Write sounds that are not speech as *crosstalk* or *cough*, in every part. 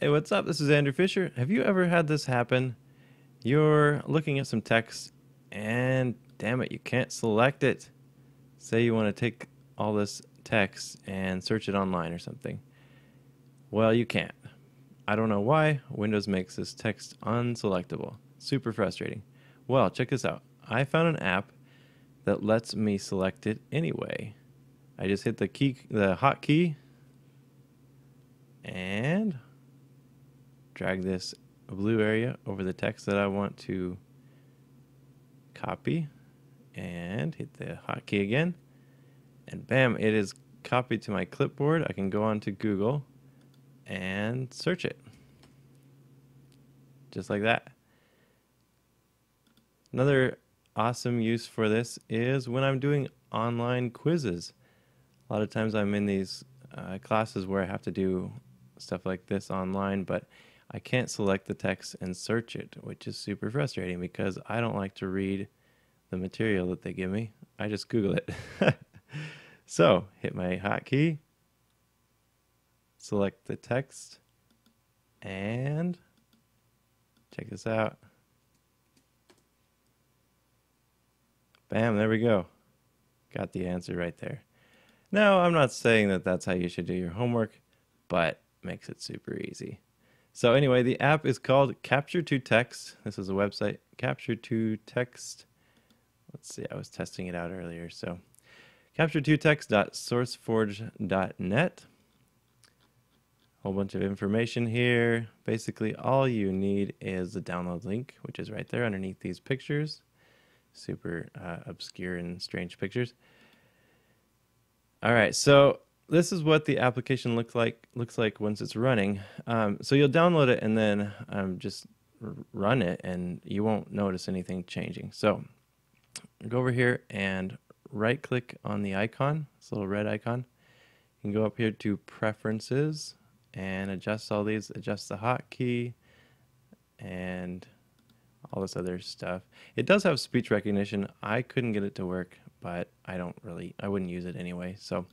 Hey, what's up? This is Andrew Fisher. Have you ever had this happen? You're looking at some text and damn it, you can't select it. Say you want to take all this text and search it online or something. Well, you can't. I don't know why Windows makes this text unselectable. Super frustrating. Well, check this out. I found an app that lets me select it anyway. I just hit the key, the hotkey, and drag this blue area over the text that I want to copy, and hit the hotkey again, and bam, it is copied to my clipboard. I can go on to Google and search it, just like that. Another awesome use for this is when I'm doing online quizzes. A lot of times I'm in these uh, classes where I have to do stuff like this online, but I can't select the text and search it, which is super frustrating because I don't like to read the material that they give me. I just Google it. *laughs* so hit my hotkey, select the text, and check this out. Bam, there we go. Got the answer right there. Now, I'm not saying that that's how you should do your homework, but makes it super easy. So anyway, the app is called Capture2Text. This is a website, Capture2Text. Let's see, I was testing it out earlier. So capture2text.sourceforge.net. Whole bunch of information here. Basically, all you need is the download link, which is right there underneath these pictures super uh, obscure and strange pictures. All right, so this is what the application looks like looks like once it's running. Um, so you'll download it and then um, just run it, and you won't notice anything changing. So go over here and right click on the icon, this little red icon. You can go up here to Preferences and adjust all these. Adjust the hotkey and all this other stuff. It does have speech recognition. I couldn't get it to work, but I don't really, I wouldn't use it anyway. So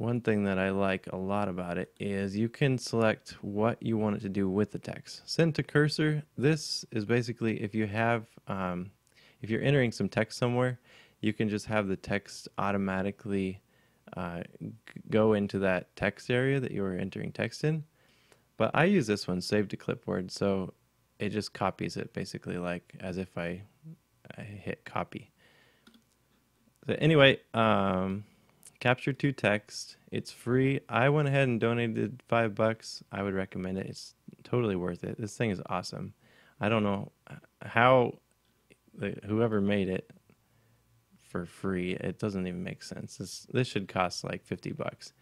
one thing that I like a lot about it is you can select what you want it to do with the text. Send to cursor. This is basically if you have, um, if you're entering some text somewhere, you can just have the text automatically uh, go into that text area that you were entering text in. But I use this one, save to clipboard, so it just copies it basically like as if I, I hit copy. So anyway, um, Capture2Text. It's free. I went ahead and donated five bucks. I would recommend it. It's totally worth it. This thing is awesome. I don't know how the, whoever made it for free. It doesn't even make sense. This this should cost like 50 bucks.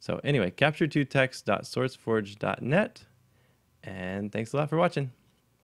So anyway, capture2text.sourceforge.net. And thanks a lot for watching.